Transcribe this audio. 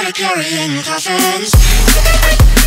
The carrying coffins.